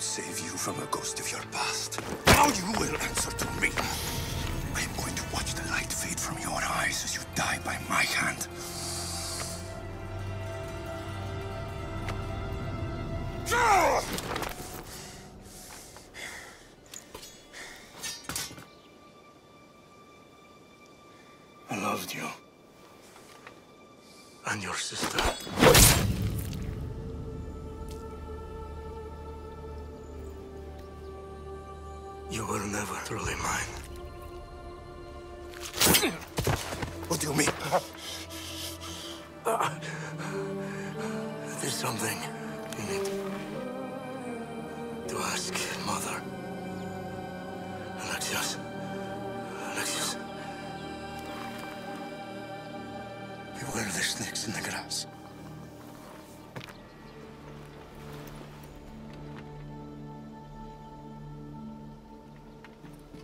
save you from a ghost of your past. Now you will answer to me. I am going to watch the light fade from your eyes as you die by my hand. I loved you. And your sister. You were never truly mine. What do you mean? There's something you need to ask Mother. Alexios. Alexios. Beware the snakes in the grass.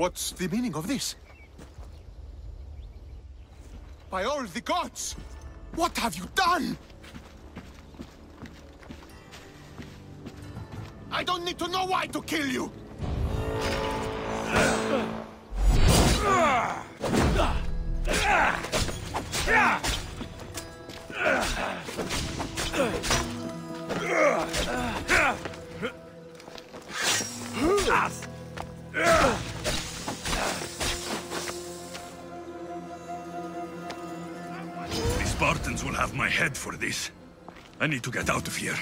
What's the meaning of this? By all the gods! What have you done? I don't need to know why to kill you! Spartans will have my head for this. I need to get out of here.